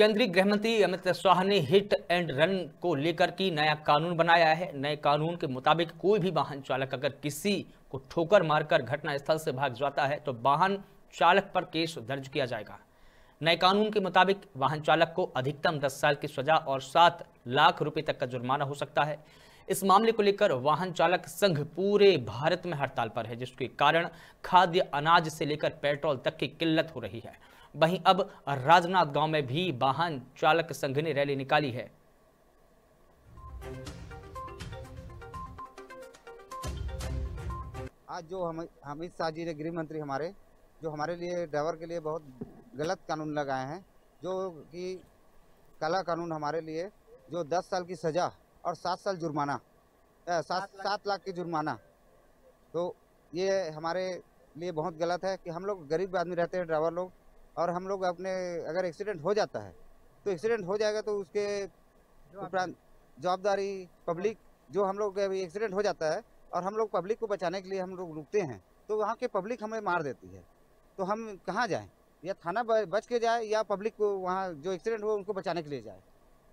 केंद्रीय गृह मंत्री अमित शाह ने हिट एंड रन को लेकर की नया कानून बनाया है। नए कानून के मुताबिक कोई भी वाहन चालक अगर किसी को ठोकर मारकर घटना स्थल से भाग जाता है तो वाहन चालक पर केस दर्ज किया जाएगा। नए कानून के मुताबिक वाहन चालक को अधिकतम 10 साल की सजा और 7 लाख रुपए तक का जुर्माना हो सकता है। इस मामले को लेकर वाहन चालक संघ पूरे भारत में हड़ताल पर है, जिसके कारण खाद्य अनाज से लेकर पेट्रोल तक की किल्लत हो रही है। वहीं अब राजनाथ गाँव में भी वाहन चालक संघ ने रैली निकाली है। आज जो हम अमित शाह जी ने गृह मंत्री हमारे, जो हमारे लिए ड्राइवर के लिए बहुत गलत कानून लगाए हैं, जो कि काला कानून हमारे लिए, जो 10 साल की सज़ा और सात साल जुर्माना। सात सात लाख। की जुर्माना। तो ये हमारे लिए बहुत गलत है कि हम लोग गरीब आदमी रहते हैं ड्राइवर लोग और हम लोग अपने अगर एक्सीडेंट हो जाता है तो एक्सीडेंट हो जाएगा तो उसके उपरांत जवाबदारी पब्लिक जो हम लोग एक्सीडेंट हो जाता है और हम लोग पब्लिक को बचाने के लिए हम लोग रुकते हैं तो वहाँ के पब्लिक हमें मार देती है। तो हम कहाँ जाएँ? या थाना बच के जाए या पब्लिक को वहाँ जो एक्सीडेंट हुआ उनको बचाने के लिए जाए?